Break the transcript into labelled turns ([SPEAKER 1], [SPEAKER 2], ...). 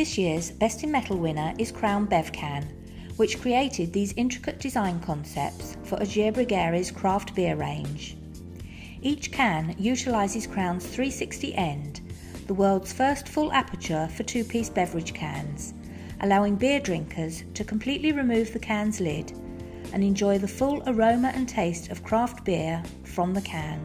[SPEAKER 1] This year's Best in Metal winner is Crown Bevcan, which created these intricate design concepts for Aegir Bryggeri's craft beer range. Each can utilises Crown's 360 end, the world's first full aperture for two-piece beverage cans, allowing beer drinkers to completely remove the can's lid and enjoy the full aroma and taste of craft beer from the can.